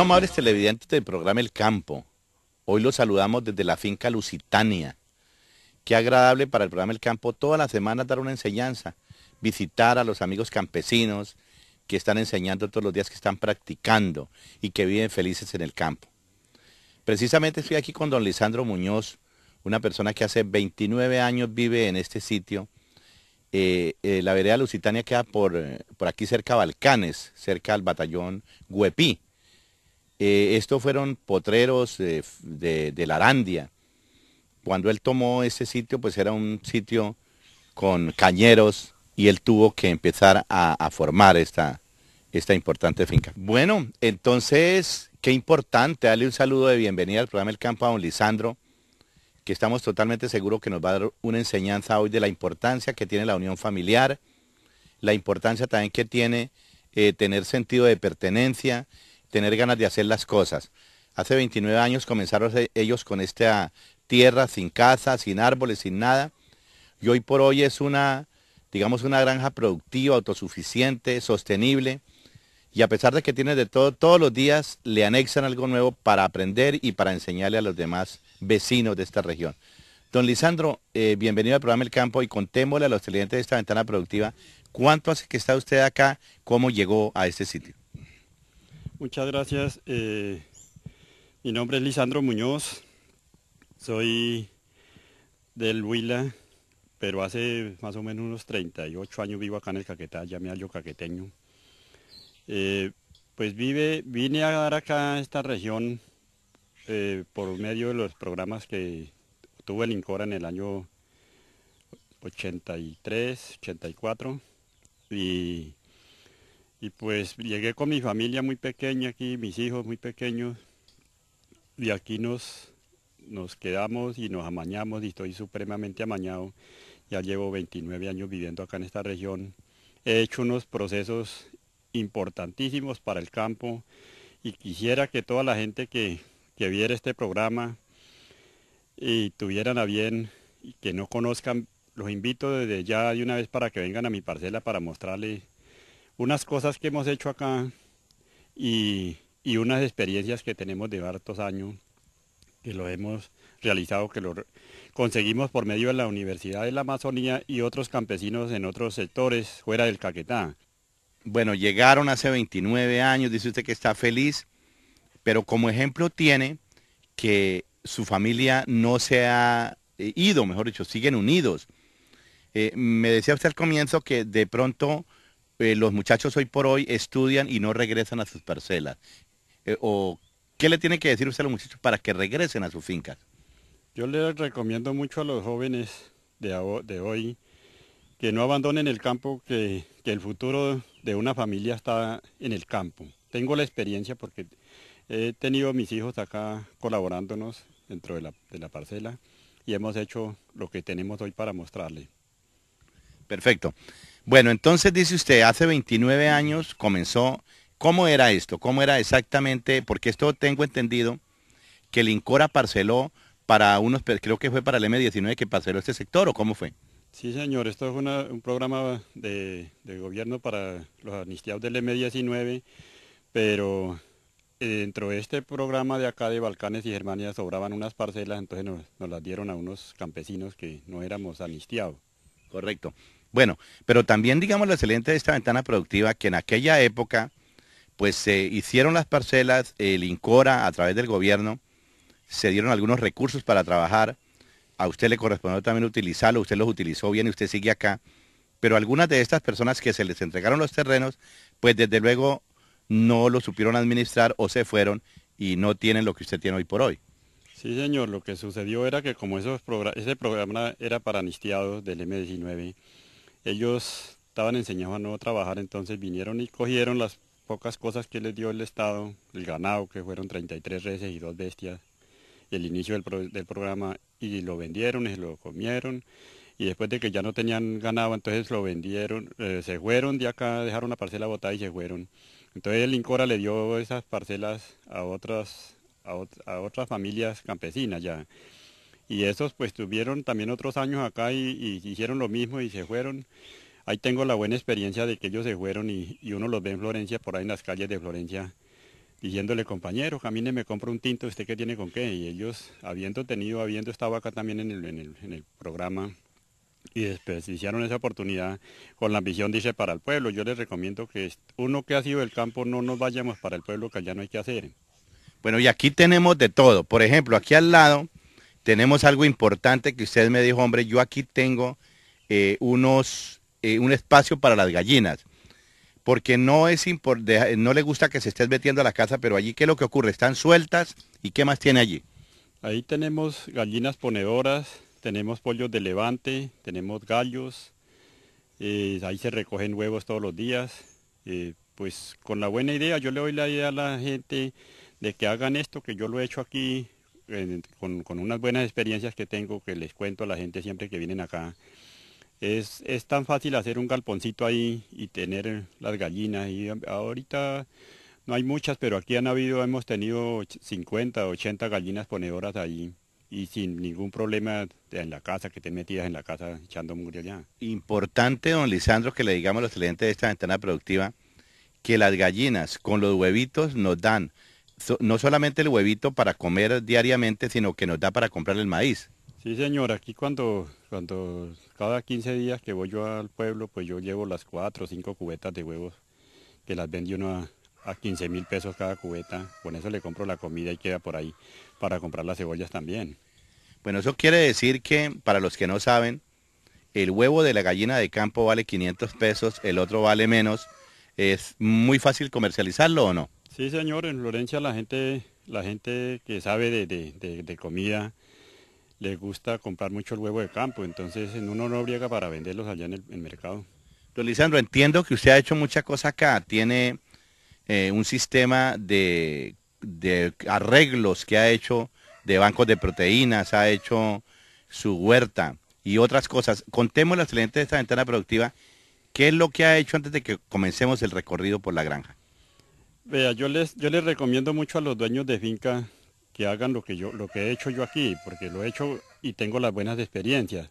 Bueno, amables televidentes del programa El Campo, hoy los saludamos desde la finca Lusitania. Qué agradable para el programa El Campo todas las semanas dar una enseñanza, visitar a los amigos campesinos que están enseñando todos los días, que están practicando y que viven felices en el campo. Precisamente estoy aquí con don Lisandro Muñoz, una persona que hace 29 años vive en este sitio. Eh, eh, la vereda Lusitania queda por, por aquí cerca de Balcanes, cerca al batallón Huepí. Eh, estos fueron potreros de, la Arandia. Cuando él tomó ese sitio, pues era un sitio con cañeros y él tuvo que empezar a, formar esta, esta importante finca. Bueno, entonces, qué importante darle un saludo de bienvenida al programa El Campo a don Lisandro, que estamos totalmente seguros que nos va a dar una enseñanza hoy de la importancia que tiene la unión familiar, la importancia también que tiene eh, tener sentido de pertenencia, tener ganas de hacer las cosas. Hace 29 años comenzaron e- ellos con esta tierra sin casa, sin árboles, sin nada. Y hoy por hoy es una, digamos, una granja productiva, autosuficiente, sostenible. Y a pesar de que tiene de todo, todos los días le anexan algo nuevo para aprender y para enseñarle a los demás vecinos de esta región. Don Lisandro, eh, bienvenido al programa El Campo y contémosle a los televidentes de esta ventana productiva cuánto hace que está usted acá, cómo llegó a este sitio. Muchas gracias. eh, mi nombre es Lisandro Muñoz. Soy del Huila, pero hace más o menos unos 38 años vivo acá en el Caquetá, ya me hallo caqueteño. Eh, pues vive, vine a dar acá a esta región eh, por medio de los programas que tuvo el INCORA en el año 83, 84 y y pues llegué con mi familia muy pequeña aquí, mis hijos muy pequeños, y aquí nos, nos quedamos y nos amañamos y estoy supremamente amañado. Ya llevo 29 años viviendo acá en esta región. He hecho unos procesos importantísimos para el campo y quisiera que toda la gente que, que viera este programa y tuvieran a bien y que no conozcan, los invito desde ya de una vez para que vengan a mi parcela para mostrarles unas cosas que hemos hecho acá y, y unas experiencias que tenemos de hartos años, que lo hemos realizado, que lo conseguimos por medio de la Universidad de la Amazonía y otros campesinos en otros sectores fuera del Caquetá. Bueno, llegaron hace 29 años, dice usted que está feliz, pero como ejemplo tiene que su familia no se ha eh, ido, mejor dicho, siguen unidos. Eh, me decía usted al comienzo que de pronto eh, los muchachos hoy por hoy estudian y no regresan a sus parcelas. Eh, o, ¿Qué le tiene que decir usted a los muchachos para que regresen a sus fincas? Yo les recomiendo mucho a los jóvenes de, hoy que no abandonen el campo, que, el futuro de una familia está en el campo. Tengo la experiencia porque he tenido mis hijos acá colaborándonos dentro de la, de la parcela y hemos hecho lo que tenemos hoy para mostrarle. Perfecto. Bueno, entonces dice usted, hace 29 años comenzó, ¿cómo era esto? ¿Cómo era exactamente? Porque esto tengo entendido que el INCORA parceló para unos, pe- creo que fue para el M19 que parceló este sector, ¿o cómo fue? Sí, señor, esto es una- un programa de, de gobierno para los amnistiados del M19, pero eh, dentro de este programa de acá de Balcanes y Germania sobraban unas parcelas, entonces nos, nos las dieron a unos campesinos que no éramos amnistiados. Correcto. Bueno, pero también digamos lo excelente de esta ventana productiva que en aquella época pues se hicieron las parcelas, el INCORA a través del gobierno se dieron algunos recursos para trabajar, a usted le correspondió también utilizarlo, usted los utilizó bien y usted sigue acá, pero algunas de estas personas que se les entregaron los terrenos, pues desde luego no lo supieron administrar o se fueron y no tienen lo que usted tiene hoy por hoy. Sí, señor, lo que sucedió era que como ese programa era para anistiados del M19, ellos estaban enseñados a no trabajar, entonces vinieron y cogieron las pocas cosas que les dio el Estado, el ganado, que fueron 33 reses y dos bestias, el inicio del, programa, y lo vendieron y lo comieron, y después de que ya no tenían ganado, entonces lo vendieron, eh, se fueron de acá, dejaron una parcela botada y se fueron. Entonces el Incora le dio esas parcelas a otras a, otras familias campesinas ya. Y esos pues tuvieron también otros años acá y, hicieron lo mismo y se fueron. Ahí tengo la buena experiencia de que ellos se fueron y, uno los ve en Florencia, por ahí en las calles de Florencia, diciéndole, compañero, camine, me compro un tinto, ¿usted qué tiene con qué? Y ellos, habiendo tenido, habiendo estado acá también en el, en el, en el programa, y desperdiciaron esa oportunidad con la ambición, dice, para el pueblo. Yo les recomiendo que uno que ha sido del campo no nos vayamos para el pueblo, que allá no hay que hacer. Bueno, y aquí tenemos de todo. Por ejemplo, aquí al lado tenemos algo importante que usted me dijo, hombre, yo aquí tengo eh, unos, eh, un espacio para las gallinas. Porque no, es no le gusta que se esté metiendo a la casa, pero allí, ¿qué es lo que ocurre? Están sueltas y ¿qué más tiene allí? Ahí tenemos gallinas ponedoras, tenemos pollos de levante, tenemos gallos, eh, ahí se recogen huevos todos los días. pues con la buena idea, yo le doy la idea a la gente de que hagan esto, que yo lo he hecho aquí con, unas buenas experiencias que tengo, que les cuento a la gente siempre que vienen acá. Es, es tan fácil hacer un galponcito ahí y tener las gallinas. Y ahorita no hay muchas, pero aquí han habido, hemos tenido 50, 80 gallinas ponedoras ahí y sin ningún problema en la casa, que te metidas en la casa echando mugre allá. Importante, don Lisandro, que le digamos a los clientes de esta ventana productiva, que las gallinas con los huevitos nos dan no solamente el huevito para comer diariamente, sino que nos da para comprar el maíz. Sí, señor, aquí cuando, cuando cada 15 días que voy yo al pueblo, pues yo llevo las 4 o 5 cubetas de huevos, que las vende uno a, a 15 mil pesos cada cubeta. Con eso le compro la comida y queda por ahí para comprar las cebollas también. Bueno, eso quiere decir que, para los que no saben, el huevo de la gallina de campo vale 500 pesos, el otro vale menos. ¿Es muy fácil comercializarlo o no? Sí, señor, en Florencia la gente, la gente que sabe de, comida le gusta comprar mucho el huevo de campo, entonces uno no briega para venderlos allá en el, mercado. Don Lisandro, entiendo que usted ha hecho mucha cosa acá, tiene eh, un sistema de, de arreglos que ha hecho de bancos de proteínas, ha hecho su huerta y otras cosas. Contemos la excelente de esta ventana productiva, ¿qué es lo que ha hecho antes de que comencemos el recorrido por la granja? Vea, yo les, yo les recomiendo mucho a los dueños de finca que hagan lo que, yo, lo que he hecho yo aquí, porque lo he hecho y tengo las buenas experiencias.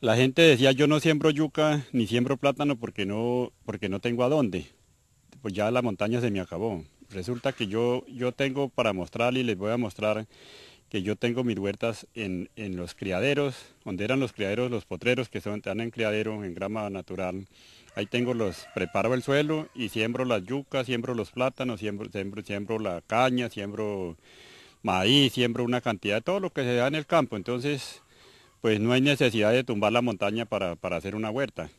La gente decía, yo no siembro yuca ni siembro plátano porque no, porque no tengo a dónde. Pues ya la montaña se me acabó. Resulta que yo, yo tengo para mostrar y les voy a mostrar que yo tengo mis huertas en, en los criaderos, donde eran los criaderos, los potreros que son, están en criadero, en grama natural. Ahí tengo los, preparo el suelo y siembro las yucas, siembro los plátanos, siembro, siembro, siembro la caña, siembro maíz, siembro una cantidad de todo lo que se da en el campo. Entonces, pues no hay necesidad de tumbar la montaña para, hacer una huerta.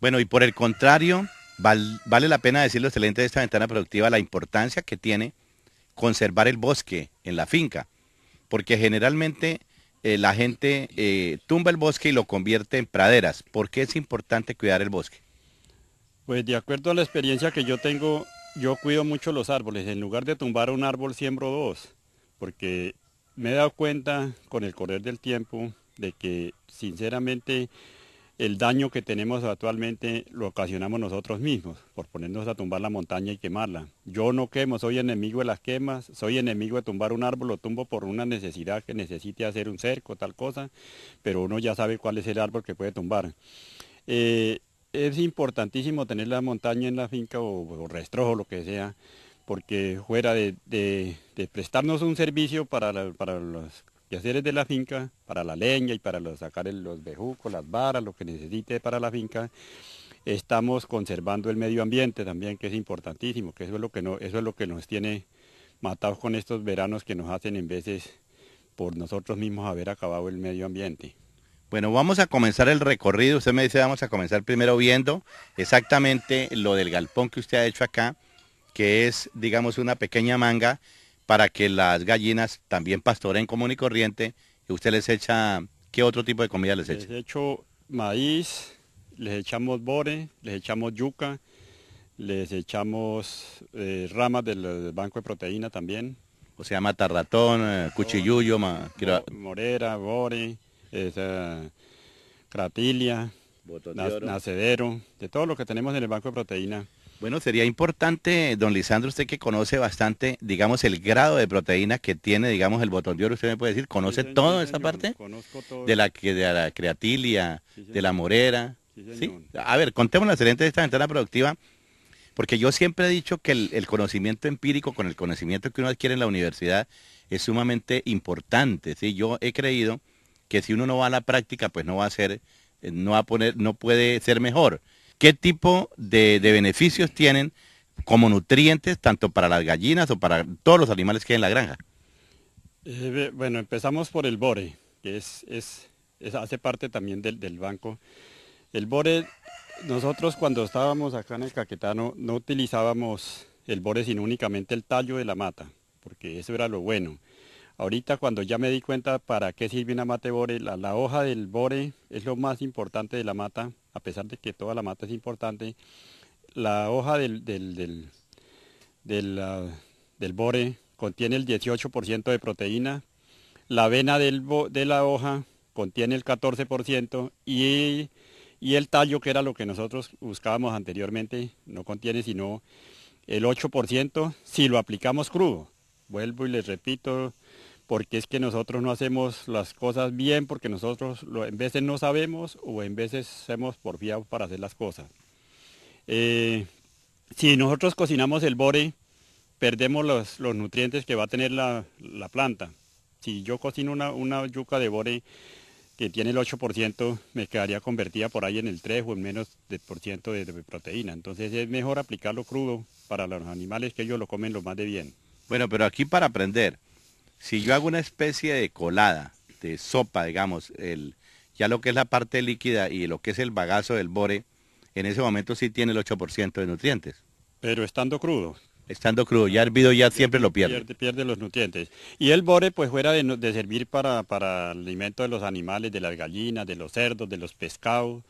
Bueno, y por el contrario, vale la pena decir lo excelente de esta ventana productiva, la importancia que tiene conservar el bosque en la finca, porque generalmente eh, la gente eh, tumba el bosque y lo convierte en praderas. ¿Por qué es importante cuidar el bosque? Pues de acuerdo a la experiencia que yo tengo, yo cuido mucho los árboles. En lugar de tumbar un árbol, siembro dos. Porque me he dado cuenta con el correr del tiempo de que sinceramente el daño que tenemos actualmente lo ocasionamos nosotros mismos por ponernos a tumbar la montaña y quemarla. Yo no quemo, soy enemigo de las quemas, soy enemigo de tumbar un árbol, lo tumbo por una necesidad que necesite hacer un cerco, tal cosa, pero uno ya sabe cuál es el árbol que puede tumbar. Eh, es importantísimo tener la montaña en la finca o, restrojo, lo que sea, porque fuera de, prestarnos un servicio para, para los quehaceres de la finca, para la leña y para sacar los bejucos, las varas, lo que necesite para la finca, estamos conservando el medio ambiente también, que es importantísimo, que eso es lo que, eso es lo que nos tiene matados con estos veranos que nos hacen en veces por nosotros mismos haber acabado el medio ambiente. Bueno, vamos a comenzar el recorrido. Usted me dice, vamos a comenzar primero viendo exactamente lo del galpón que usted ha hecho acá, que es, digamos, una pequeña manga para que las gallinas también pastoren común y corriente. Y usted les echa, ¿qué otro tipo de comida les echa? Les echo maíz, les echamos bore, les echamos yuca, les echamos eh, ramas del, del banco de proteína también, O sea, mata ratón, eh, cuchilluyo, ma- quiero- Mo- morera, bore, esa, cratilia, nacedero, de todo lo que tenemos en el banco de proteína. Bueno, sería importante, don Lisandro, usted que conoce bastante, digamos, el grado de proteína que tiene, digamos, el botón de oro, usted me puede decir, ¿conoce Sí, toda sí, esa parte? Conozco todo. De la, de la creatilia, Sí, de la morera. Sí. A ver, contemos la excelente de esta ventana productiva, porque yo siempre he dicho que el, el conocimiento empírico con el conocimiento que uno adquiere en la universidad es sumamente importante. ¿sí? Yo he creído que si uno no va a la práctica, pues no va a ser, eh, no va a poner, no puede ser mejor. ¿Qué tipo de, beneficios tienen como nutrientes tanto para las gallinas o para todos los animales que hay en la granja? Eh, bueno, empezamos por el bore, que es- hace parte también del, del banco. El bore, nosotros cuando estábamos acá en el Caquetano no utilizábamos el bore sino únicamente el tallo de la mata, porque eso era lo bueno. Ahorita cuando ya me di cuenta para qué sirve una mata de bore, la, hoja del bore es lo más importante de la mata, a pesar de que toda la mata es importante. La hoja del, del, del, del, ah, del bore contiene el 18% de proteína, la avena del de la hoja contiene el 14% y, y el tallo, que era lo que nosotros buscábamos anteriormente, no contiene sino el 8% si lo aplicamos crudo. Vuelvo y les repito, porque es que nosotros no hacemos las cosas bien, porque nosotros lo, en veces no sabemos o en veces hacemos porfiados para hacer las cosas. Eh, si nosotros cocinamos el bore, perdemos los, nutrientes que va a tener la, la planta. Si yo cocino una, una yuca de bore que tiene el 8%, me quedaría convertida por ahí en el 3 o en menos de por ciento de, de proteína. Entonces es mejor aplicarlo crudo para los animales que ellos lo comen lo más de bien. Bueno, pero aquí para aprender, si yo hago una especie de colada, de sopa, digamos, el, ya lo que es la parte líquida y lo que es el bagazo del bore, en ese momento sí tiene el 8% de nutrientes. Pero estando crudo, Estando crudo, ya hervido ya siempre lo pierde. pierde, pierde los nutrientes. Y el bore, pues fuera de, de servir para, para el alimento de los animales, de las gallinas, de los cerdos, de los pescados,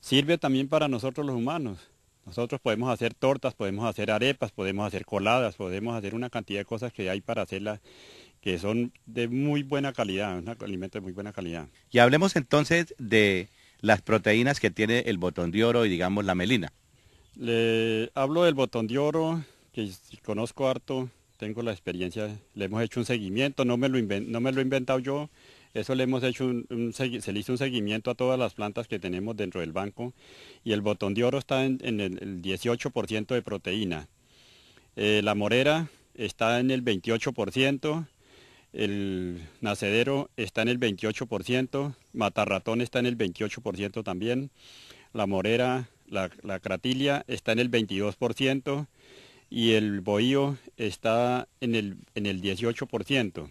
sirve también para nosotros los humanos. Nosotros podemos hacer tortas, podemos hacer arepas, podemos hacer coladas, podemos hacer una cantidad de cosas que hay para hacerlas que son de muy buena calidad, un alimento de muy buena calidad. Y hablemos entonces de las proteínas que tiene el botón de oro y digamos la melina. Le hablo del botón de oro, que conozco harto, tengo la experiencia, le hemos hecho un seguimiento, no me lo, no me lo he inventado yo, eso le hemos hecho un, un se le hizo un seguimiento a todas las plantas que tenemos dentro del banco y el botón de oro está en, en el, el 18% de proteína. Eh, la morera está en el 28%, el nacedero está en el 28%, matarratón está en el 28% también, la morera, la, cratilia está en el 22% y el bohío está en el, en el 18%.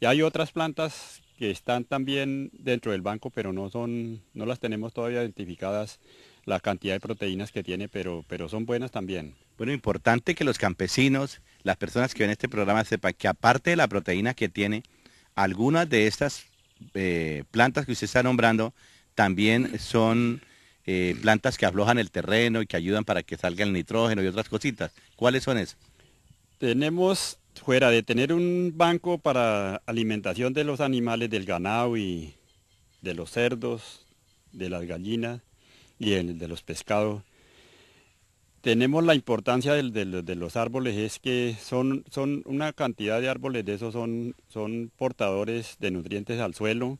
Y hay otras plantas que están también dentro del banco, pero no, son, no las tenemos todavía identificadas la cantidad de proteínas que tiene, pero, pero son buenas también. Bueno, importante que los campesinos, las personas que ven este programa sepan que aparte de la proteína que tiene, algunas de estas eh, plantas que usted está nombrando también son eh, plantas que aflojan el terreno y que ayudan para que salga el nitrógeno y otras cositas. ¿Cuáles son esas? Tenemos, fuera de tener un banco para alimentación de los animales, del ganado y de los cerdos, de las gallinas y el de los pescados, tenemos la importancia de los árboles, es que son, son una cantidad de árboles de esos son, son portadores de nutrientes al suelo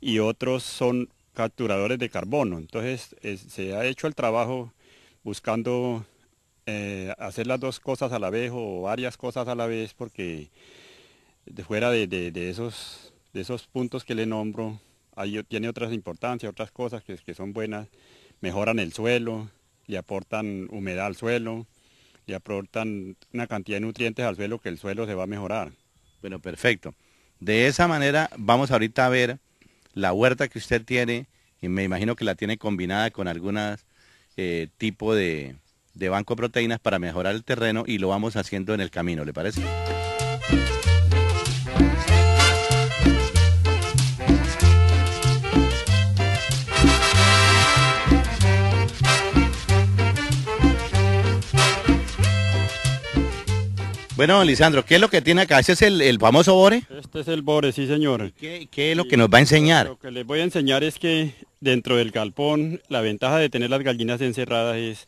y otros son capturadores de carbono. Entonces es- se ha hecho el trabajo buscando eh, hacer las dos cosas a la vez o varias cosas a la vez porque fuera de esos, de esos puntos que le nombro, hay, tiene otras importancias, otras cosas que, que son buenas, mejoran el suelo, le aportan humedad al suelo, le aportan una cantidad de nutrientes al suelo que el suelo se va a mejorar. Bueno, perfecto. De esa manera vamos ahorita a ver la huerta que usted tiene, y me imagino que la tiene combinada con algunas eh, tipo de, de banco proteínas para mejorar el terreno y lo vamos haciendo en el camino, ¿le parece? Bueno, Lisandro, ¿qué es lo que tiene acá? ¿Ese es el, el famoso bore? Este es el bore, sí señor. ¿Qué, qué es lo que nos va a enseñar? Lo que les voy a enseñar es que dentro del galpón, la ventaja de tener las gallinas encerradas es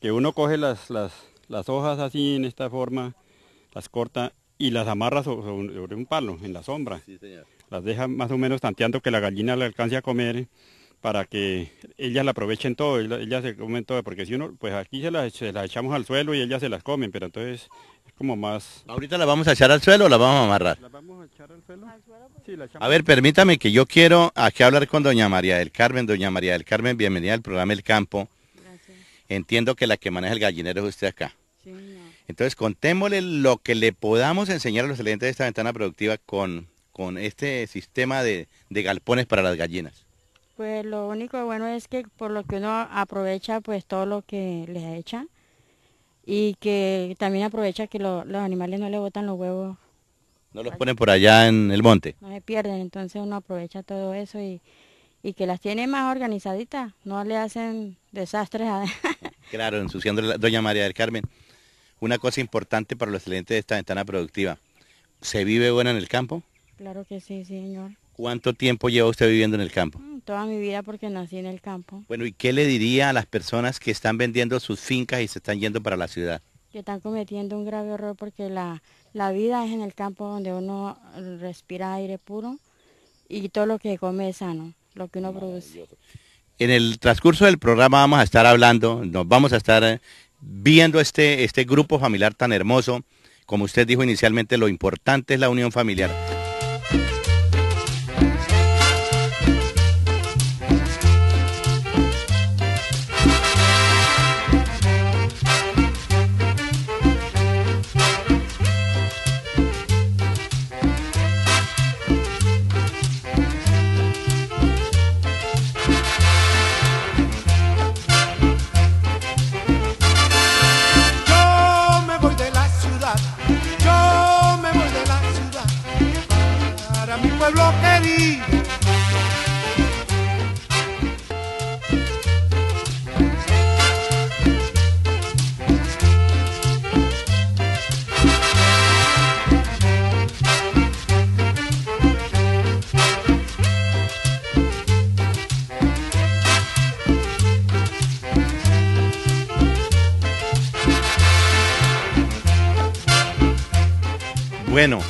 que uno coge las, las, las hojas así en esta forma, las corta y las amarra sobre, sobre un palo, en la sombra. Las deja más o menos tanteando que la gallina le alcance a comer para que ellas la aprovechen todo, ellas, se comen todo, porque si uno, pues aquí se las, se las echamos al suelo y ellas se las comen, pero entonces es como más... ¿Ahorita la vamos a echar al suelo o la vamos a amarrar? ¿Las vamos a echar al suelo? Sí, la echamos A ver, permítame que yo quiero aquí hablar con doña María del Carmen. Doña María del Carmen, bienvenida al programa El Campo. Gracias. Entiendo que la que maneja el gallinero es usted acá. Sí. Entonces, contémosle lo que le podamos enseñar a los clientes de esta ventana productiva con, con este sistema de, de galpones para las gallinas. Pues lo único bueno es que por lo que uno aprovecha pues todo lo que les echa y que también aprovecha que lo- los animales no le botan los huevos, No los ponen por allá en el monte. no se pierden, entonces uno aprovecha todo eso y, y que las tiene más organizaditas, no le hacen desastres a... Claro, ensuciando la, doña María del Carmen. Una cosa importante para los clientes de esta ventana productiva. ¿Se vive bueno en el campo? claro que sí, sí, señor. ¿Cuánto tiempo lleva usted viviendo en el campo? Mm, Toda mi vida porque nací en el campo, Bueno, ¿y qué le diría a las personas que están vendiendo sus fincas y se están yendo para la ciudad? que están cometiendo un grave error porque la, la vida es en el campo donde uno respira aire puro y todo lo que come es sano, lo que uno produce. En el transcurso del programa vamos a estar hablando, nos vamos a estar eh, viendo este, este grupo familiar tan hermoso. Como usted dijo inicialmente, lo importante es la unión familiar. Bueno,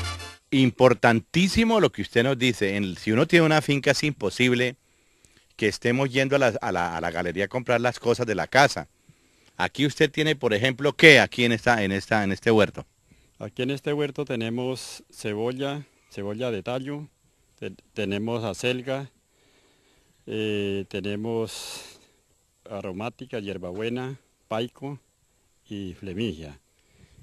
importantísimo lo que usted nos dice. Si uno tiene una finca es imposible que estemos yendo a la, galería a comprar las cosas de la casa. Aquí usted tiene, por ejemplo, ¿qué aquí en, esta, en, esta, en este huerto? Aquí en este huerto tenemos cebolla, cebolla de tallo, te- tenemos acelga, eh, tenemos aromática, hierbabuena, paico y flemigia.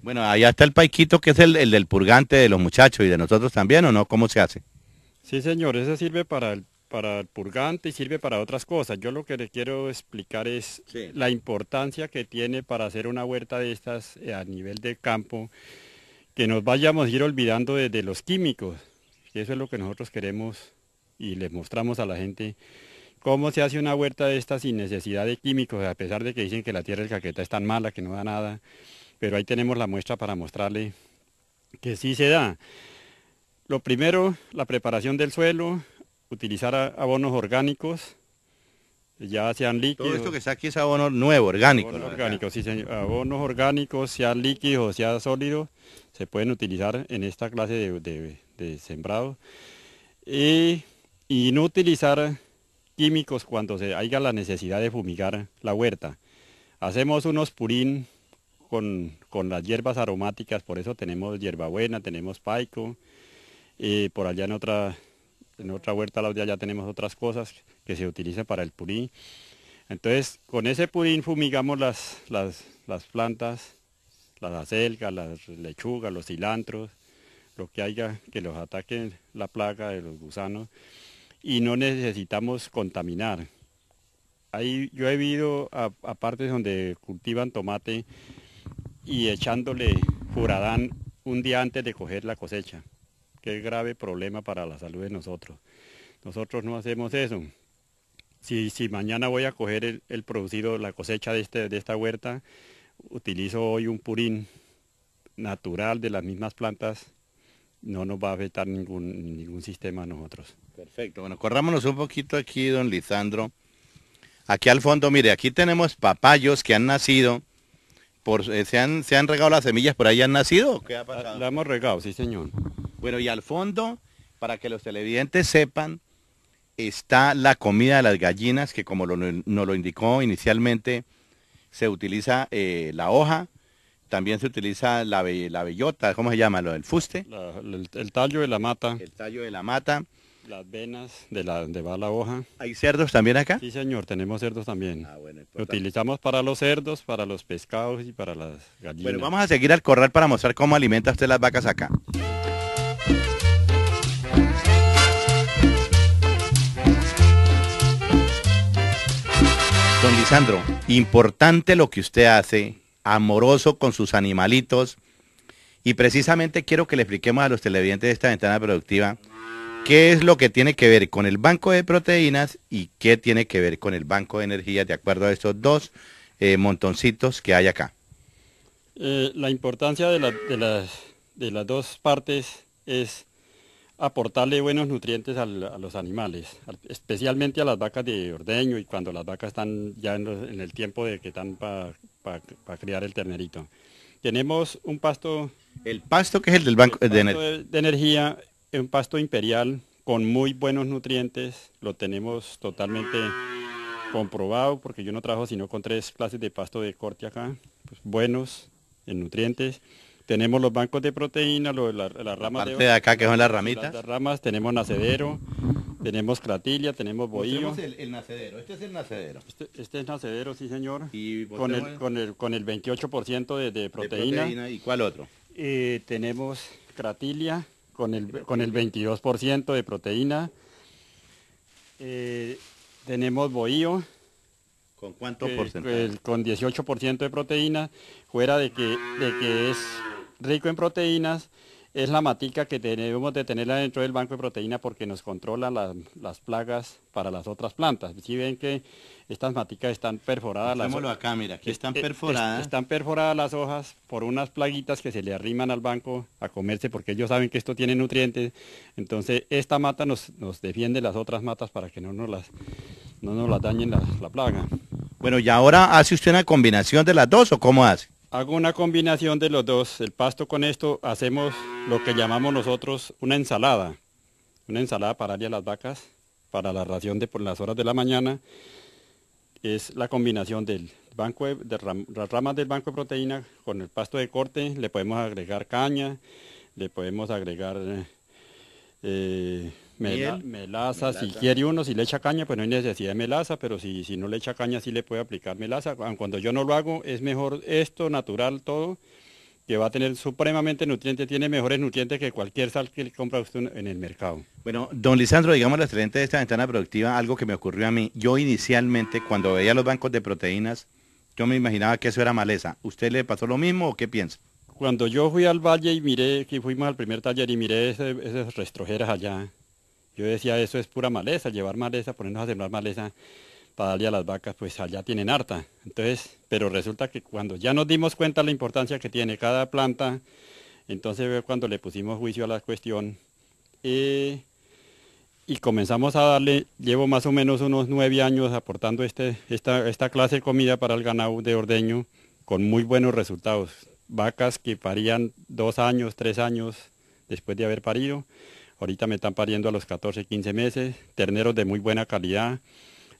Bueno, allá está el paiquito que es el, el del purgante de los muchachos y de nosotros también, ¿o no? ¿Cómo se hace? Sí, señor, ese sirve para el, para el purgante y sirve para otras cosas. Yo lo que le quiero explicar es Sí. la importancia que tiene para hacer una huerta de estas eh, a nivel de campo, que nos vayamos a ir olvidando de, de los químicos. que Eso es lo que nosotros queremos y les mostramos a la gente cómo se hace una huerta de estas sin necesidad de químicos, a pesar de que dicen que la tierra del caqueta es tan mala que no da nada. Pero ahí tenemos la muestra para mostrarle que sí se da. Lo primero, la preparación del suelo, utilizar abonos orgánicos, ya sean líquidos. Todo esto que está aquí es abono nuevo, orgánico. Abonos ¿no? orgánicos, sí, señor. Abonos orgánicos, sean líquidos o sean sólidos, se pueden utilizar en esta clase de, de- de sembrado. Y, y no utilizar químicos cuando se haya la necesidad de fumigar la huerta. Hacemos unos purín con, con las hierbas aromáticas, por eso tenemos hierbabuena, tenemos paico, por allá en otra, en otra huerta la ya tenemos otras cosas que se utilizan para el purín. Entonces, con ese purín fumigamos las, las, las plantas, las acelgas, las lechugas, los cilantros, lo que haya que los ataque la plaga de los gusanos. y no necesitamos contaminar. Ahí yo he a, a partes donde cultivan tomate y echándole furadán un día antes de coger la cosecha. Qué grave problema para la salud de nosotros. Nosotros no hacemos eso. Si, si mañana voy a coger el, el producido, la cosecha de, este, de esta huerta, utilizo hoy un purín natural de las mismas plantas, no nos va a afectar ningún, ningún sistema a nosotros. Perfecto. Bueno, corrámonos un poquito aquí, don Lisandro. Aquí al fondo, mire, aquí tenemos papayos que han nacido. Por, eh, se, han, ¿Se han regado las semillas por ahí han nacido? o ¿Qué ha La, pasado? la hemos regado, sí señor. Bueno, y al fondo, para que los televidentes sepan, está la comida de las gallinas, que como lo- nos lo indicó inicialmente, se utiliza eh, la hoja, también se utiliza la, be- la bellota, ¿cómo se llama? Lo del fuste, La- el, el tallo de la mata, el tallo de la mata. Las venas de la donde va la hoja. ¿Hay cerdos también acá? Sí señor, tenemos cerdos también. Ah, bueno, Lo utilizamos para los cerdos, para los pescados y para las gallinas. Bueno, vamos a seguir al corral para mostrar cómo alimenta usted las vacas acá. Don Lisandro, importante lo que usted hace, amoroso con sus animalitos, y precisamente quiero que le expliquemos a los televidentes de esta ventana productiva qué es lo que tiene que ver con el banco de proteínas y qué tiene que ver con el banco de energía de acuerdo a estos dos eh, montoncitos que hay acá. Eh, la importancia de, la- de las, de las dos partes es aportarle buenos nutrientes al- a los animales, al- especialmente a las vacas de ordeño y cuando las vacas están ya en, los- en el tiempo de que están para criar el ternerito. Tenemos un pasto, El pasto que es el del banco el de de, de energía, un pasto imperial con muy buenos nutrientes, lo tenemos totalmente comprobado porque yo no trabajo sino con tres clases de pasto de corte acá, pues, buenos en nutrientes. Tenemos los bancos de proteína, lo de la, las ramas parte de acá que son las ramitas. las ramas, tenemos nacedero, tenemos cratilia, tenemos bohío. El, el nacedero. Este es el nacedero. Este, este es nacedero, sí señor. Y con el, con el, con el 28% de, de de proteína. ¿Y cuál otro? Eh, tenemos cratilia con el, con el 22% de proteína. Eh, tenemos bohío ¿Con cuánto porcentaje? el- con 18% de proteína, fuera de que, de que es rico en proteínas, es la matica que debemos de tenerla dentro del banco de proteína porque nos controla la- las plagas para las otras plantas. Si ven que estas maticas están perforadas, las, acá, mira, aquí están perforadas. es- están perforadas las hojas por unas plaguitas que se le arriman al banco a comerse porque ellos saben que esto tiene nutrientes. Entonces esta mata nos, nos defiende las otras matas para que no nos las, no nos las dañen la, la plaga. Bueno, ¿y ahora hace usted una combinación de las dos o cómo hace? Hago una combinación de los dos. El pasto con esto hacemos lo que llamamos nosotros una ensalada. Una ensalada para darle a las vacas, para la ración de por las horas de la mañana. Es la combinación del banco de, las ramas del banco de proteína con el pasto de corte. Le podemos agregar caña, le podemos agregar eh, eh, mela- Miel. melaza. Si quiere uno, si le echa caña, pues no hay necesidad de melaza, pero si, si no le echa caña, sí le puede aplicar melaza. Cuando yo no lo hago, es mejor esto, natural, todo, que va a tener supremamente nutrientes, tiene mejores nutrientes que cualquier sal que le compra usted en el mercado. Bueno, don Lisandro, digamos la excelente de esta ventana productiva, algo que me ocurrió a mí. Yo inicialmente, cuando veía los bancos de proteínas, yo me imaginaba que eso era maleza. ¿Usted le pasó lo mismo o qué piensa? Cuando yo fui al valle y miré, que fuimos al primer taller y miré ese- esas restrojeras allá, yo decía, eso es pura maleza, llevar maleza, ponernos a sembrar maleza para darle a las vacas, pues allá tienen harta. Entonces, pero resulta que cuando ya nos dimos cuenta la importancia que tiene cada planta, entonces cuando le pusimos juicio a la cuestión eh, y comenzamos a darle, llevo más o menos unos nueve años aportando este, esta, esta clase de comida para el ganado de ordeño con muy buenos resultados. Vacas que parían dos años, tres años después de haber parido. Ahorita me están pariendo a los 14, 15 meses. Terneros de muy buena calidad.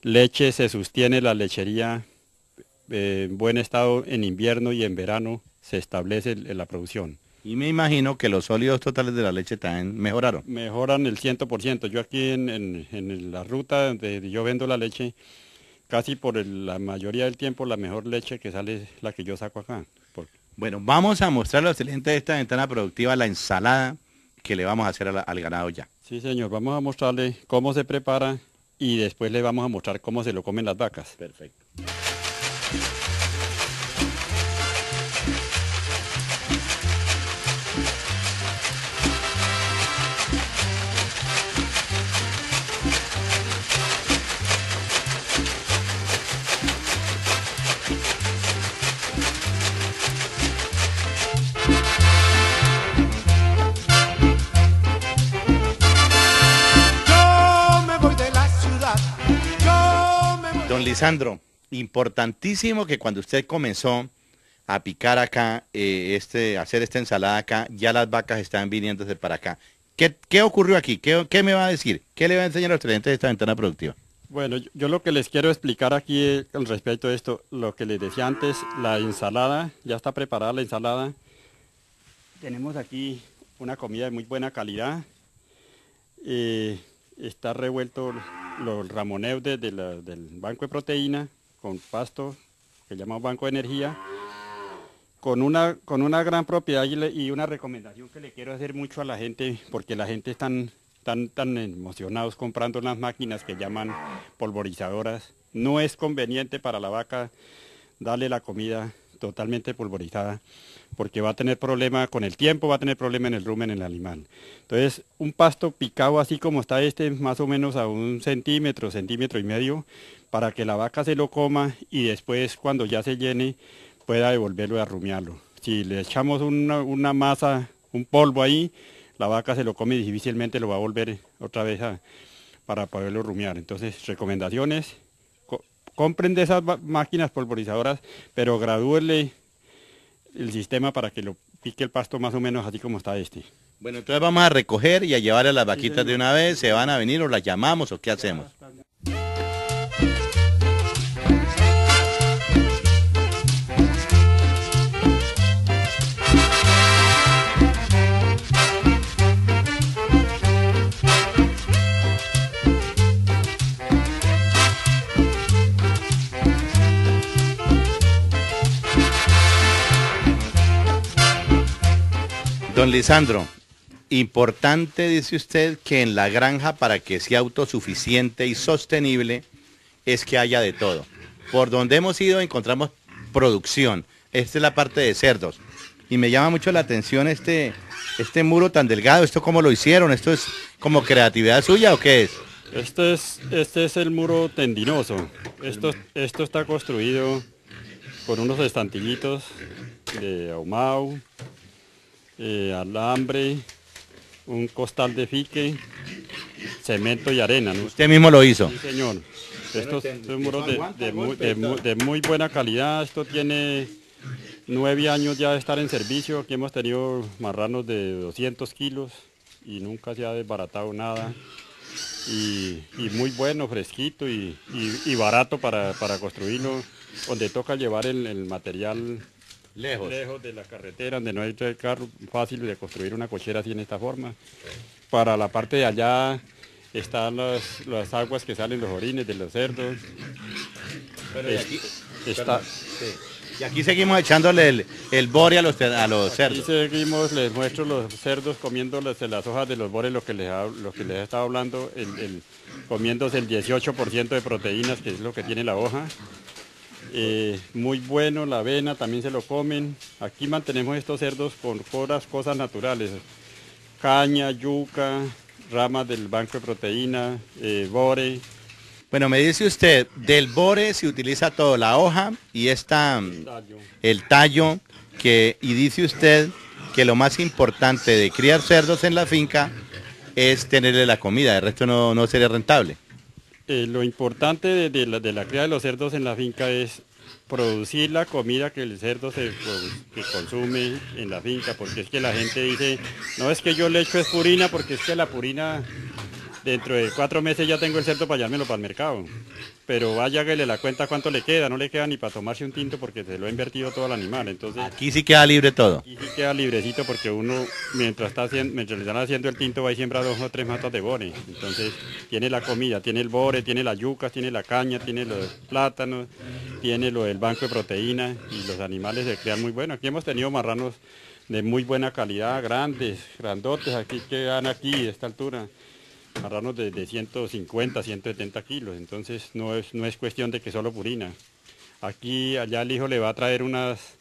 Leche se sostiene la lechería eh, en buen estado en invierno y en verano se establece la producción. Y me imagino que los sólidos totales de la leche también mejoraron. Mejoran el 100%. Yo aquí en, en- en la ruta donde yo vendo la leche, casi por el- la mayoría del tiempo la mejor leche que sale es la que yo saco acá. Porque Bueno, vamos a mostrar lo excelente de esta ventana productiva, la ensalada que le vamos a hacer la- al ganado ya. Sí, señor, vamos a mostrarle cómo se prepara y después le vamos a mostrar cómo se lo comen las vacas. Perfecto. Lisandro, importantísimo que cuando usted comenzó a picar acá, eh, este, hacer esta ensalada acá, ya las vacas están viniéndose para acá. ¿Qué, qué ocurrió aquí? ¿Qué, qué me va a decir? ¿Qué le va a enseñar a los clientes de esta ventana productiva? Bueno, yo, yo lo que les quiero explicar aquí eh, con respecto a esto, lo que les decía antes, la ensalada, ya está preparada la ensalada. Tenemos aquí una comida de muy buena calidad. Eh, está revuelto los ramoneos de- la- del banco de proteína con pasto, que llamamos banco de energía, con una, con una gran propiedad y, una recomendación que le quiero hacer mucho a la gente, porque la gente están tan, tan emocionados comprando unas máquinas que llaman polvorizadoras. No es conveniente para la vaca darle la comida totalmente pulverizada, porque va a tener problema con el tiempo, va a tener problema en el rumen en el animal. Entonces, un pasto picado así como está este, más o menos a un centímetro, centímetro y medio, para que la vaca se lo coma y después cuando ya se llene pueda devolverlo y arrumiarlo. Si le echamos una, masa, un polvo ahí, la vaca se lo come y difícilmente lo va a volver otra vez para poderlo rumiar. Entonces, recomendaciones, co- compren de esas máquinas polvorizadoras, pero gradúenle el sistema para que lo pique el pasto más o menos así como está este. Bueno, entonces vamos a recoger y a llevar a las vaquitas de una vez, se van a venir o las llamamos o qué hacemos. Don Lisandro, importante dice usted que en la granja para que sea autosuficiente y sostenible es que haya de todo. Por donde hemos ido encontramos producción. Esta es la parte de cerdos. Y me llama mucho la atención este, este muro tan delgado. ¿Esto cómo lo hicieron? ¿Esto es como creatividad suya o qué es? Este es, es el muro tendinoso. Esto, esto está construido con unos estantillitos de ahumado, eh, alambre, un costal de fique, cemento y arena. ¿no? Usted mismo lo hizo. Sí, señor. Estos son muros de, de muy, de mu- de muy buena calidad. Esto tiene nueve años ya de estar en servicio. Aquí hemos tenido marranos de 200 kilos y nunca se ha desbaratado nada. Y, y muy bueno, fresquito y, y- y barato para, para construirlo, donde toca llevar el, el material Lejos. lejos de la carretera, donde no hay carro fácil de construir una cochera así en esta forma. Para la parte de allá están las, las aguas que salen los orines de los cerdos. Es- está, Y aquí seguimos echándole el, el bore a los, a los y cerdos. seguimos, les muestro los cerdos comiéndose las hojas de los bores, lo que les, ha- lo que les he estado hablando, el, el- comiéndose el 18% de proteínas, que es lo que tiene la hoja. Eh, muy bueno, la avena también se lo comen. Aquí mantenemos estos cerdos con puras cosas naturales. Caña, yuca, ramas del banco de proteína, eh, bore. Bueno, me dice usted, del bore se utiliza todo, la hoja y esta, tallo. el tallo, que, y dice usted que lo más importante de criar cerdos en la finca es tenerle la comida, el resto no, no sería rentable. Eh, lo importante de, la, de la cría de los cerdos en la finca es producir la comida que el cerdo se consume en la finca, porque es que la gente dice, no es que yo le echo es purina, porque es que la purina dentro de cuatro meses ya tengo el cerdo para llevármelo para el mercado. Pero vaya que le la cuenta cuánto le queda, no le queda ni para tomarse un tinto porque se lo ha invertido todo el animal. Entonces Aquí sí queda libre todo. aquí sí queda librecito porque uno mientras está haciendo, mientras le están haciendo el tinto va y siembra dos o tres matas de bore. Entonces tiene la comida, tiene el bore, tiene las yucas, tiene la caña, tiene los plátanos, tiene lo del banco de proteína y los animales se crean muy buenos. Aquí hemos tenido marranos de muy buena calidad, grandes, grandotes, aquí que dan aquí, de esta altura, marranos de, de 150, 170 kilos, entonces no es, no es cuestión de que solo purina. Aquí, allá el hijo le va a traer unas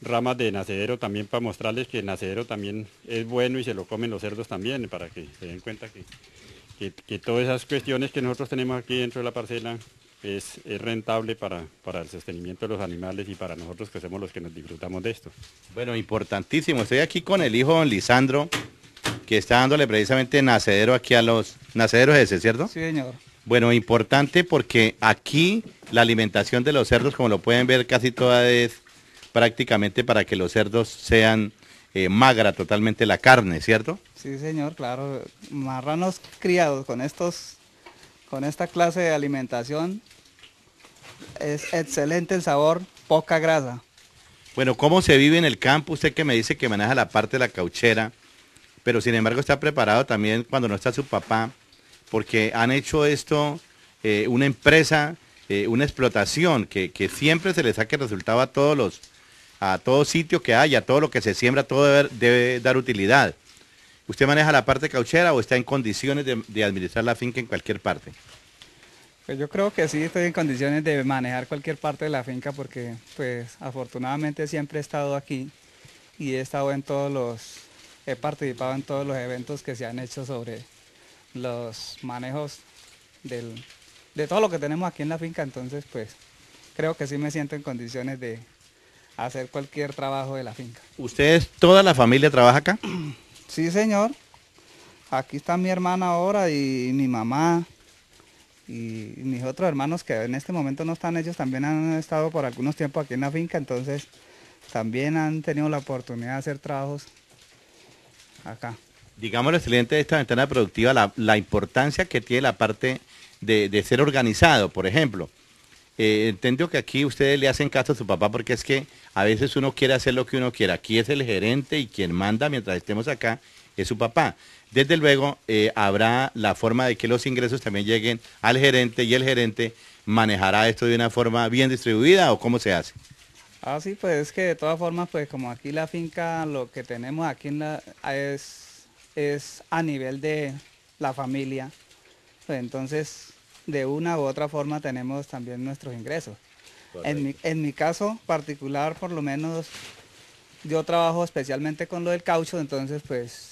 ramas de nacedero también para mostrarles que el nacedero también es bueno y se lo comen los cerdos también, para que se den cuenta que, que, todas esas cuestiones que nosotros tenemos aquí dentro de la parcela es, es rentable para, para el sostenimiento de los animales y para nosotros que somos los que nos disfrutamos de esto. Bueno, importantísimo. Estoy aquí con el hijo don Lisandro, que está dándole precisamente nacedero aquí a los... Nacederos ese, ¿cierto? Sí, señor. Bueno, importante porque aquí la alimentación de los cerdos, como lo pueden ver, casi toda es prácticamente para que los cerdos sean eh, magra totalmente la carne, ¿cierto? Sí, señor, claro. Marranos criados con estos, con esta clase de alimentación es excelente el sabor, poca grasa. Bueno, ¿cómo se vive en el campo? Usted que me dice que maneja la parte de la cauchera, pero sin embargo está preparado también cuando no está su papá, porque han hecho esto eh, una empresa, eh, una explotación, que, que siempre se le saque resultado a todos los, a todo sitio que haya, todo lo que se siembra, todo debe, dar utilidad. ¿Usted maneja la parte cauchera o está en condiciones de, de administrar la finca en cualquier parte? Pues yo creo que sí estoy en condiciones de manejar cualquier parte de la finca porque pues afortunadamente siempre he estado aquí y he estado en todos los, he participado en todos los eventos que se han hecho sobre los manejos del, de todo lo que tenemos aquí en la finca, entonces pues creo que sí me siento en condiciones de hacer cualquier trabajo de la finca. ¿Ustedes, toda la familia trabaja acá? Sí, señor. Aquí está mi hermana ahora y mi mamá y mis otros hermanos que en este momento no están, ellos también han estado por algunos tiempos aquí en la finca, entonces también han tenido la oportunidad de hacer trabajos acá. Digamos, lo excelente de esta ventana productiva, la, la importancia que tiene la parte de, de ser organizado, por ejemplo. Eh, entiendo que aquí ustedes le hacen caso a su papá porque es que a veces uno quiere hacer lo que uno quiera. Aquí es el gerente y quien manda mientras estemos acá es su papá. Desde luego eh, habrá la forma de que los ingresos también lleguen al gerente y el gerente manejará esto de una forma bien distribuida o cómo se hace. Ah, sí, pues es que de todas formas, pues como aquí la finca, lo que tenemos aquí en la, es, es a nivel de la familia, pues entonces de una u otra forma tenemos también nuestros ingresos. En mi, en mi caso particular, por lo menos, yo trabajo especialmente con lo del caucho, entonces pues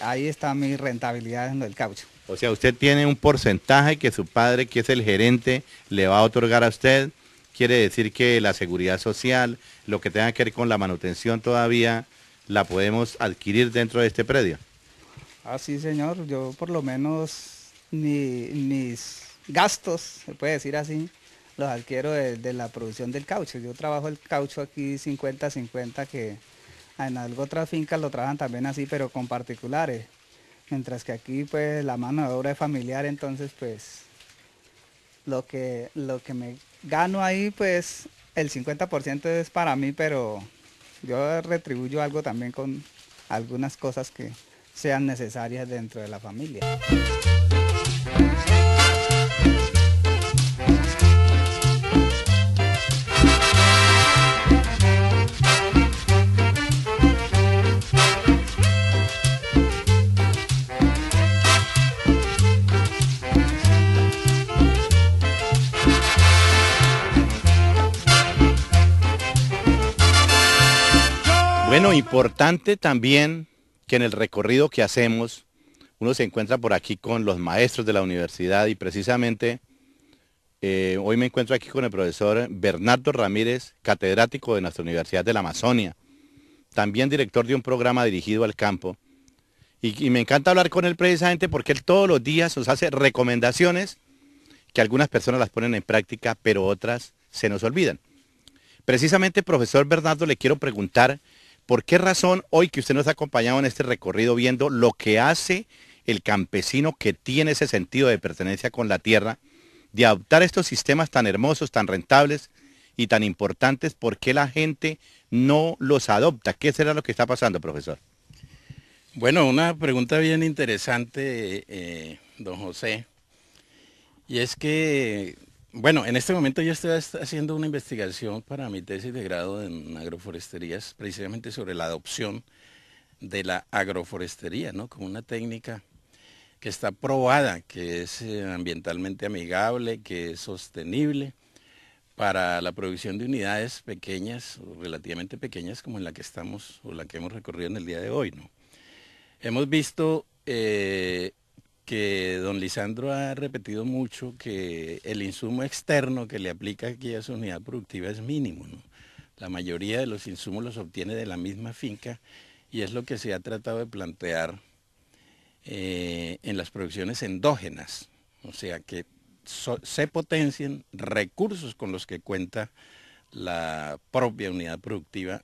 ahí está mi rentabilidad en lo del caucho. O sea, usted tiene un porcentaje que su padre, que es el gerente, le va a otorgar a usted. Quiere decir que la seguridad social, lo que tenga que ver con la manutención todavía, la podemos adquirir dentro de este predio. Ah, sí, señor, yo por lo menos mi- mis gastos, se puede decir así, los adquiero de, de la producción del caucho. Yo trabajo el caucho aquí 50-50, que en algo otras fincas lo trabajan también así, pero con particulares. Mientras que aquí pues la mano de obra es familiar, entonces pues lo que, lo que me gano ahí pues el 50% es para mí, pero yo retribuyo algo también con algunas cosas que sean necesarias dentro de la familia. Importante también que en el recorrido que hacemos, uno se encuentra por aquí con los maestros de la universidad y precisamente eh, hoy me encuentro aquí con el profesor Bernardo Ramírez, catedrático de nuestra Universidad de la Amazonia, también director de un programa dirigido al campo. Y, y me encanta hablar con él precisamente porque él todos los días nos hace recomendaciones que algunas personas las ponen en práctica, pero otras se nos olvidan. Precisamente, profesor Bernardo, le quiero preguntar por qué razón hoy que usted nos ha acompañado en este recorrido viendo lo que hace el campesino que tiene ese sentido de pertenencia con la tierra, de adoptar estos sistemas tan hermosos, tan rentables y tan importantes, ¿por qué la gente no los adopta? ¿Qué será lo que está pasando, profesor? Bueno, una pregunta bien interesante, eh, don José. Y es que Bueno, en este momento yo estoy haciendo una investigación para mi tesis de grado en agroforesterías, precisamente sobre la adopción de la agroforestería. Como una técnica que está probada, que es eh, ambientalmente amigable, que es sostenible para la producción de unidades pequeñas, relativamente pequeñas como en la que estamos o la que hemos recorrido en el día de hoy. ¿no? Hemos visto eh, que don Lisandro ha repetido mucho que el insumo externo que le aplica aquí a su unidad productiva es mínimo. La mayoría de los insumos los obtiene de la misma finca y es lo que se ha tratado de plantear eh, en las producciones endógenas, o sea, que se potencien recursos con los que cuenta la propia unidad productiva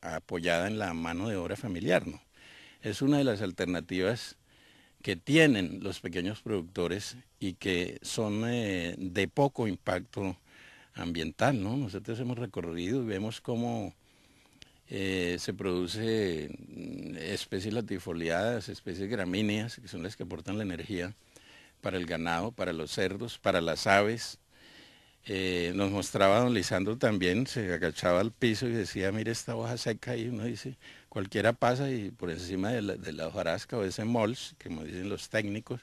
apoyada en la mano de obra familiar. ¿no? Es una de las alternativas que tienen los pequeños productores y que son eh, de poco impacto ambiental. ¿no? Nosotros hemos recorrido y vemos cómo eh, se produce mm, especies latifoliadas, especies gramíneas, que son las que aportan la energía para el ganado, para los cerdos, para las aves. Eh, nos mostraba don Lisandro también, se agachaba al piso y decía, mire esta hoja seca y uno dice, cualquiera pasa y por encima de la, de la hojarasca o ese mols, como dicen los técnicos,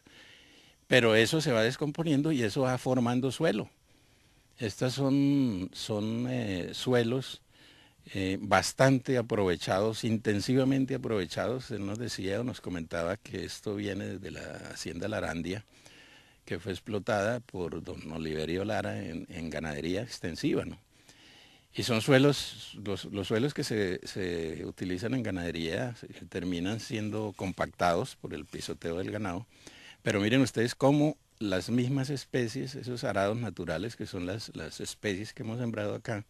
pero eso se va descomponiendo y eso va formando suelo. Estos son, son eh, suelos eh, bastante aprovechados, intensivamente aprovechados. Él nos decía o nos comentaba que esto viene de la hacienda Larandia, que fue explotada por don Oliverio Lara en, ganadería extensiva. ¿no? Y son suelos, los, suelos que se, se, utilizan en ganadería terminan siendo compactados por el pisoteo del ganado. Pero miren ustedes cómo las mismas especies, esos arados naturales, que son las, las especies que hemos sembrado acá,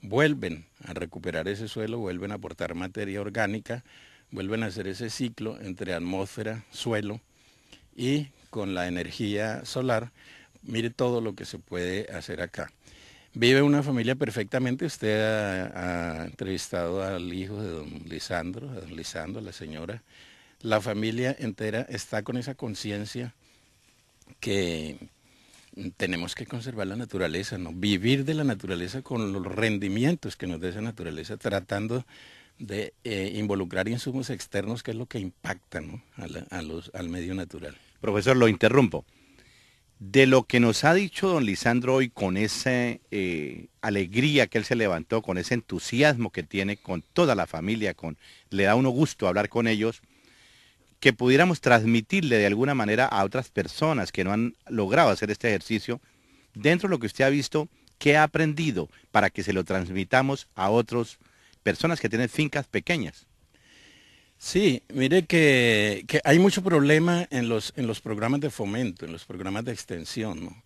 vuelven a recuperar ese suelo, vuelven a aportar materia orgánica, vuelven a hacer ese ciclo entre atmósfera, suelo y con la energía solar, mire todo lo que se puede hacer acá. Vive una familia perfectamente, usted ha, entrevistado al hijo de don Lisandro, a don Lisandro, a la señora, la familia entera está con esa conciencia que tenemos que conservar la naturaleza, ¿no? Vivir de la naturaleza con los rendimientos que nos da esa naturaleza, tratando de eh, involucrar insumos externos, que es lo que impacta ¿no? al medio natural. Profesor, lo interrumpo. De lo que nos ha dicho don Lisandro hoy, con esa eh, alegría que él se levantó, con ese entusiasmo que tiene con toda la familia, con, le da uno gusto hablar con ellos, que pudiéramos transmitirle de alguna manera a otras personas que no han logrado hacer este ejercicio, dentro de lo que usted ha visto, ¿qué ha aprendido para que se lo transmitamos a otras personas que tienen fincas pequeñas? Sí, mire que, hay mucho problema en los, en los programas de fomento, en los programas de extensión. ¿no?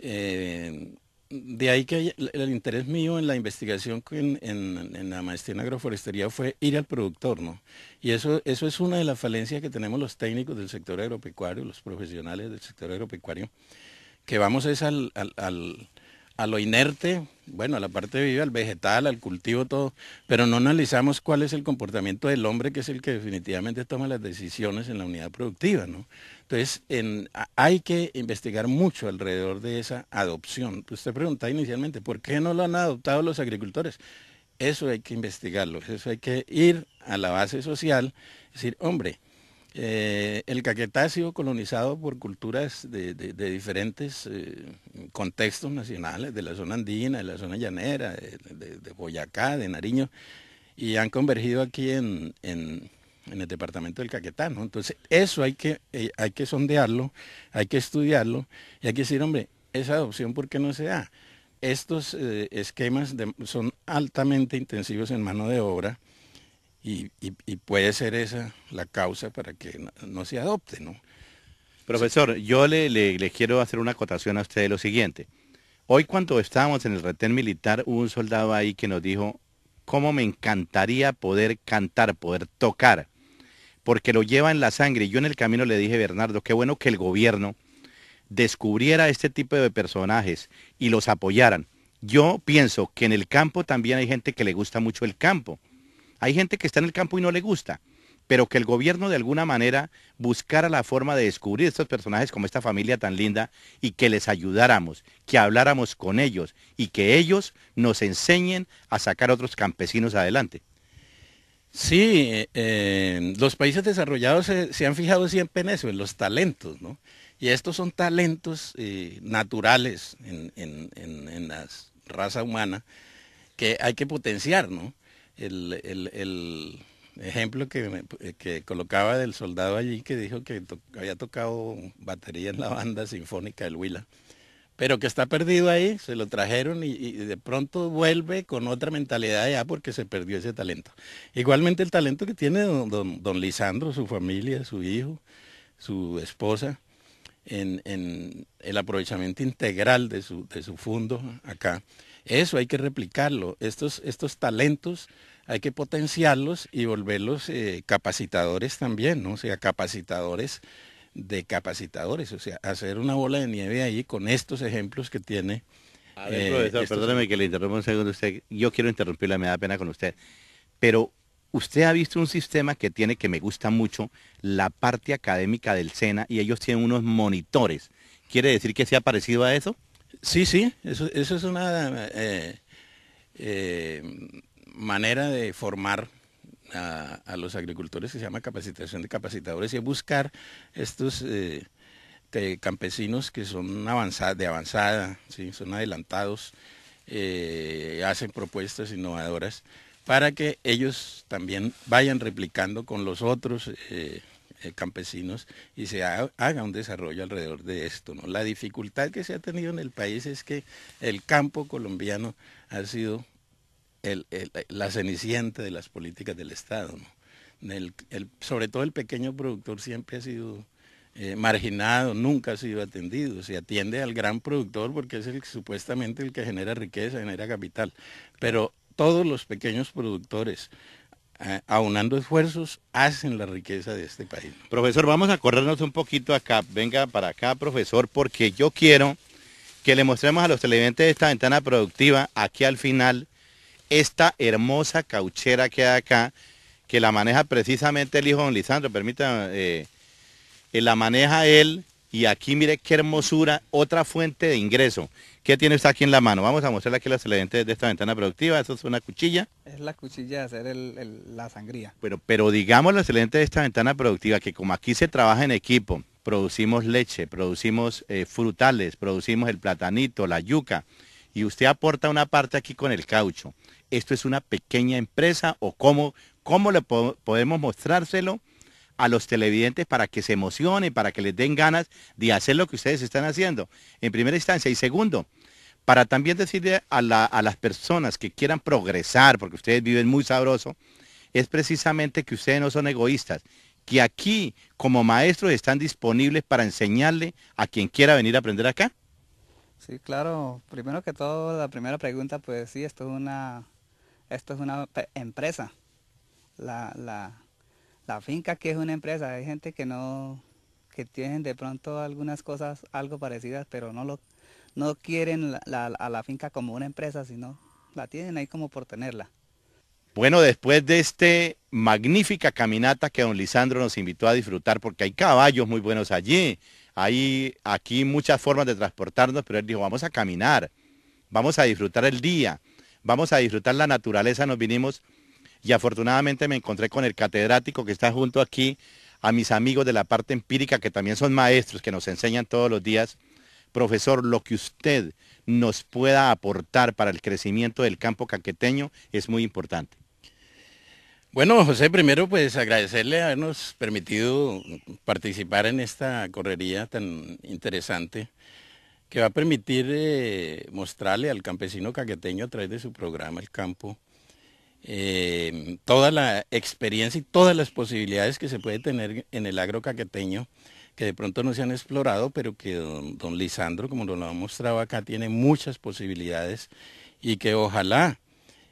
Eh, de ahí que el, interés mío en la investigación en, la maestría en agroforestería fue ir al productor, ¿no? Y eso, eso es una de las falencias que tenemos los técnicos del sector agropecuario, los profesionales del sector agropecuario, que vamos es al, al a lo inerte, bueno, a la parte viva, al vegetal, al cultivo, todo, pero no analizamos cuál es el comportamiento del hombre, que es el que definitivamente toma las decisiones en la unidad productiva, ¿no? Entonces, hay que investigar mucho alrededor de esa adopción. Usted preguntaba inicialmente, ¿por qué no lo han adoptado los agricultores? Eso hay que investigarlo, eso hay que ir a la base social, decir, hombre, eh, el Caquetá ha sido colonizado por culturas de, diferentes eh, contextos nacionales, de la zona andina, de la zona llanera, de, Boyacá, de Nariño, y han convergido aquí en, el departamento del Caquetá. Entonces, eso hay que, eh, hay que sondearlo, hay que estudiarlo, y hay que decir, hombre, esa adopción, ¿por qué no se da? Estos esquemas son altamente intensivos en mano de obra, y, puede ser esa la causa para que no, se adopte, ¿no? Profesor, yo le, le, quiero hacer una acotación a usted de lo siguiente. Hoy cuando estábamos en el retén militar, hubo un soldado ahí que nos dijo, cómo me encantaría poder cantar, poder tocar, porque lo lleva en la sangre. Y yo en el camino le dije, Bernardo, qué bueno que el gobierno descubriera este tipo de personajes y los apoyaran. Yo pienso que en el campo también hay gente que le gusta mucho el campo hay gente que está en el campo y no le gusta. pero que el gobierno de alguna manera buscara la forma de descubrir estos personajes como esta familia tan linda y que les ayudáramos, que habláramos con ellos y que ellos nos enseñen a sacar a otros campesinos adelante. Sí, eh, los países desarrollados se, han fijado siempre en eso, en los talentos, ¿no? Y estos son talentos eh, naturales en, en, la raza humana que hay que potenciar, ¿no? El, ejemplo que, que, colocaba del soldado allí que dijo que había tocado batería en la banda sinfónica del Huila, pero que está perdido ahí, se lo trajeron y, de pronto vuelve con otra mentalidad ya porque se perdió ese talento. Igualmente el talento que tiene don, don, Lisandro, su familia, su hijo, su esposa, en, en, el aprovechamiento integral de su, de su fondo acá. Eso hay que replicarlo. Estos, estos talentos hay que potenciarlos y volverlos eh, capacitadores también, ¿no? O sea, capacitadores de capacitadores, o sea, hacer una bola de nieve ahí con estos ejemplos que tiene. A ver, eh, profesor, perdóneme que le interrumpa un segundo usted. Yo quiero interrumpirle, me da pena con usted. Pero usted ha visto un sistema que tiene, que me gusta mucho, la parte académica del SENA, y ellos tienen unos monitores. ¿Quiere decir que se ha parecido a eso? Sí, sí, eso, eso es una... Eh, manera de formar a, los agricultores que se llama capacitación de capacitadores y buscar estos eh, campesinos que son avanzada, de avanzada, ¿sí? son adelantados, eh, hacen propuestas innovadoras para que ellos también vayan replicando con los otros eh, campesinos y se haga, un desarrollo alrededor de esto. ¿no? La dificultad que se ha tenido en el país es que el campo colombiano ha sido la cenicienta de las políticas del Estado. sobre todo el pequeño productor siempre ha sido eh, marginado, nunca ha sido atendido. Se atiende al gran productor porque es el, supuestamente el que genera riqueza, genera capital. Pero todos los pequeños productores, aunando esfuerzos, hacen la riqueza de este país. Profesor, vamos a corrernos un poquito acá. Venga para acá, profesor, porque yo quiero que le mostremos a los televidentes de esta ventana productiva, aquí al final, esta hermosa cauchera que hay acá, que la maneja precisamente el hijo de don Lisandro, permítame, eh, eh, la maneja él, y aquí mire qué hermosura, otra fuente de ingreso. ¿Qué tiene usted aquí en la mano? Vamos a mostrarle aquí los televidentes de esta ventana productiva. Eso es una cuchilla. Es la cuchilla de hacer la sangría. Pero, pero digamos los televidentes de esta ventana productiva que como aquí se trabaja en equipo, producimos leche, producimos eh, frutales, producimos el platanito, la yuca, y usted aporta una parte aquí con el caucho esto es una pequeña empresa o cómo, cómo le podemos mostrárselo a los televidentes para que se emocionen, para que les den ganas de hacer lo que ustedes están haciendo, en primera instancia. Y segundo, para también decirle a, a las personas que quieran progresar, porque ustedes viven muy sabroso, es precisamente que ustedes no son egoístas, que aquí como maestros están disponibles para enseñarle a quien quiera venir a aprender acá. Sí, claro. Primero que todo, la primera pregunta, pues sí, esto es una esto es una empresa. La, la, finca que es una empresa, hay gente que no, que tienen de pronto algunas cosas algo parecidas, pero no lo, no quieren la, a la finca como una empresa, sino la tienen ahí como por tenerla. Bueno, después de este magnífica caminata que don Lisandro nos invitó a disfrutar, porque hay caballos muy buenos allí, hay aquí muchas formas de transportarnos, pero él dijo, vamos a caminar, vamos a disfrutar el día, vamos a disfrutar la naturaleza, nos vinimos y afortunadamente me encontré con el catedrático que está junto aquí, a mis amigos de la parte empírica que también son maestros, que nos enseñan todos los días. Profesor, lo que usted nos pueda aportar para el crecimiento del campo caqueteño es muy importante. Bueno, José, primero pues agradecerle habernos permitido participar en esta correría tan interesante que va a permitir eh, mostrarle al campesino caqueteño a través de su programa El Campo eh, toda la experiencia y todas las posibilidades que se puede tener en el agro caqueteño que de pronto no se han explorado, pero que don, Lisandro, como lo ha mostrado acá, tiene muchas posibilidades y que ojalá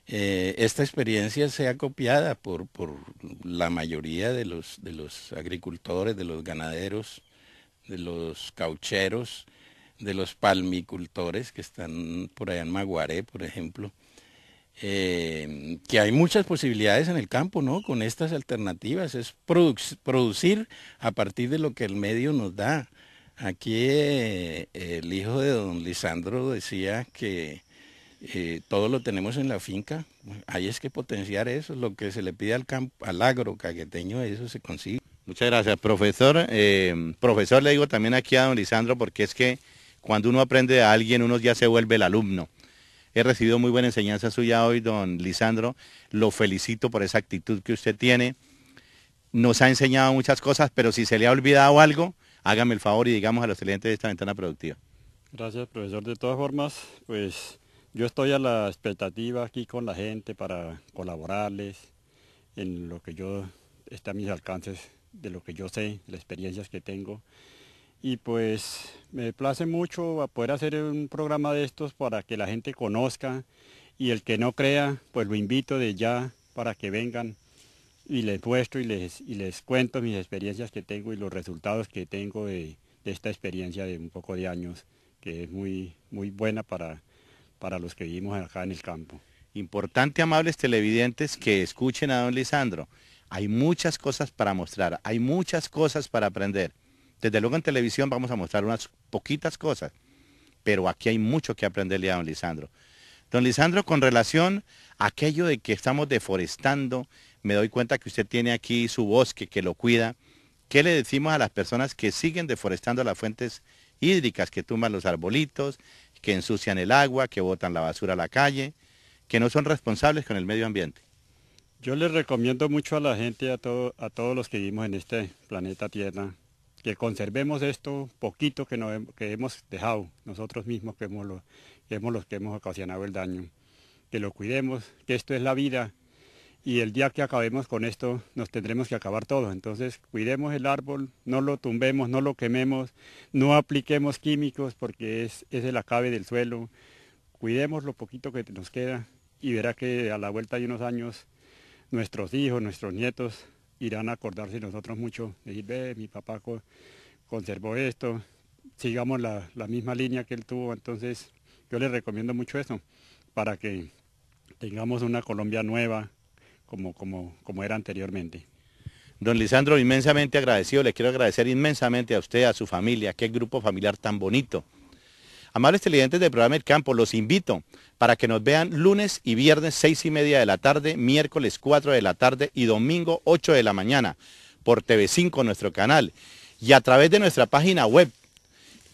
eh, esta experiencia sea copiada por, por la mayoría de los, de los agricultores, de los ganaderos, de los caucheros, de los palmicultores que están por allá en Maguaré, por ejemplo, eh, que hay muchas posibilidades en el campo, ¿no? Con estas alternativas, es producir a partir de lo que el medio nos da. Aquí eh, el hijo de don Lisandro decía que eh, todo lo tenemos en la finca, hay es que potenciar eso, lo que se le pide al, campo, al agro caqueteño, eso se consigue. Muchas gracias, profesor. profesor, le digo también aquí a don Lisandro, porque es que cuando uno aprende de alguien, uno ya se vuelve el alumno. He recibido muy buena enseñanza suya hoy, don Lisandro. Lo felicito por esa actitud que usted tiene. Nos ha enseñado muchas cosas, pero si se le ha olvidado algo, hágame el favor y digamos a los clientes de esta ventana productiva. Gracias, profesor. De todas formas, pues yo estoy a la expectativa aquí con la gente para colaborarles en lo que yo está a mis alcances, de lo que yo sé, las experiencias que tengo y pues me place mucho a poder hacer un programa de estos para que la gente conozca y el que no crea, pues lo invito de ya para que vengan y les muestro y les, y les cuento mis experiencias que tengo y los resultados que tengo de, esta experiencia de un poco de años, que es muy, muy buena para, para los que vivimos acá en el campo. Importante, amables televidentes, que escuchen a don Lisandro. Hay muchas cosas para mostrar, hay muchas cosas para aprender. Desde luego en televisión vamos a mostrar unas poquitas cosas, pero aquí hay mucho que aprenderle a don Lisandro. Don Lisandro, con relación a aquello de que estamos deforestando, me doy cuenta que usted tiene aquí su bosque que lo cuida. ¿Qué le decimos a las personas que siguen deforestando las fuentes hídricas, que tumban los arbolitos, que ensucian el agua, que botan la basura a la calle, que no son responsables con el medio ambiente? Yo les recomiendo mucho a la gente, a, a todos los que vivimos en este planeta Tierra, que conservemos esto poquito que, que hemos dejado nosotros mismos, que hemos, lo, que hemos los que hemos ocasionado el daño, que lo cuidemos, que esto es la vida y el día que acabemos con esto nos tendremos que acabar todo. Entonces cuidemos el árbol, no lo tumbemos, no lo quememos, no apliquemos químicos porque es, es el acabe del suelo, cuidemos lo poquito que nos queda y verá que a la vuelta de unos años nuestros hijos, nuestros nietos irán a acordarse nosotros mucho, decir, ve, mi papá conservó esto, sigamos la, misma línea que él tuvo, entonces yo les recomiendo mucho eso, para que tengamos una Colombia nueva como, como, como era anteriormente. Don Lisandro, inmensamente agradecido, le quiero agradecer inmensamente a usted, a su familia, qué grupo familiar tan bonito. Amables televidentes del programa El Campo, los invito para que nos vean lunes y viernes seis y media de la tarde, miércoles 4 de la tarde y domingo 8 de la mañana por TV5, nuestro canal, y a través de nuestra página web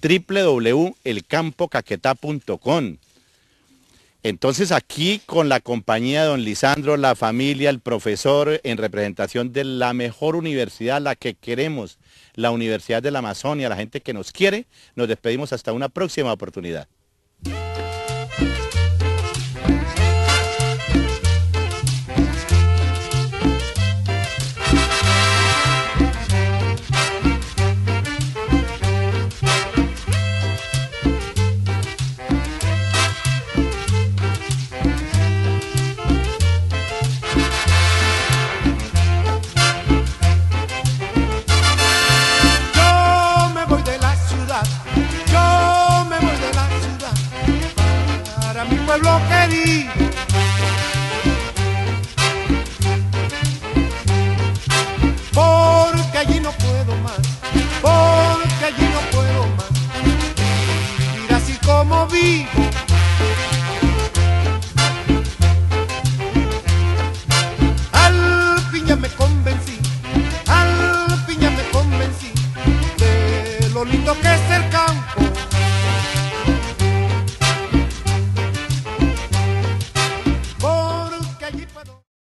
www.elcampocaquetá.com. Entonces aquí con la compañía de don Lisandro, la familia, el profesor, en representación de la mejor universidad, la que queremos, la Universidad de la Amazonia, la gente que nos quiere, nos despedimos hasta una próxima oportunidad.